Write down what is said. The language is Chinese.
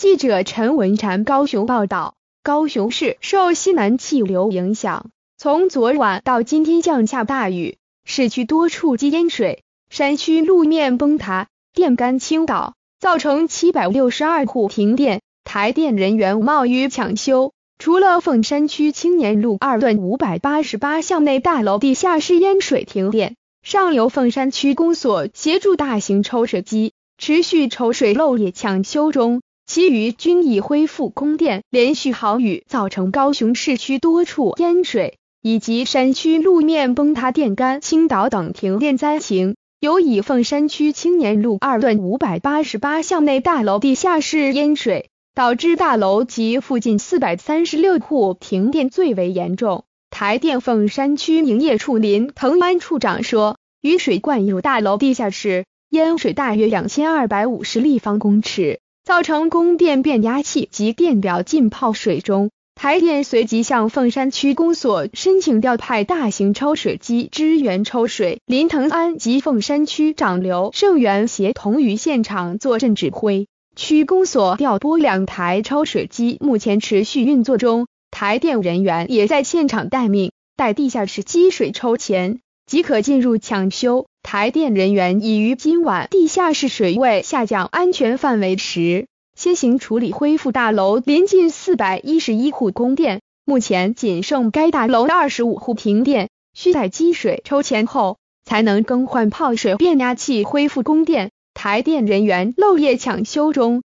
记者陈文婵高雄报道，高雄市受西南气流影响，从昨晚到今天降下大雨，市区多处积淹水，山区路面崩塌，电杆倾倒，造成七百六十二户停电，台电人员冒雨抢修。除了凤山区青年路二段五百八十八巷内大楼地下室淹水停电，上游凤山区公所协助大型抽水机持续抽水漏液抢修中。其余均已恢复供电。连续豪雨造成高雄市区多处淹水，以及山区路面崩塌、电杆倾倒等停电灾情。尤以凤山区青年路二段五百八十八巷内大楼地下室淹水，导致大楼及附近四百三十六户停电最为严重。台电凤山区营业处林腾安处长说，雨水灌入大楼地下室，淹水大约两千二百五十立方公尺。造成供电变压器及电表浸泡水中，台电随即向凤山区公所申请调派大型抽水机支援抽水。林腾安及凤山区长刘胜元协同于现场坐镇指挥，区公所调拨两台抽水机，目前持续运作中。台电人员也在现场待命，待地下室积水抽前即可进入抢修。台电人员已于今晚地下室水位下降安全范围时，先行处理恢复大楼临近四百一十一户供电。目前仅剩该大楼二十五户停电，需待积水抽前后，才能更换泡水变压器恢复供电。台电人员漏夜抢修中。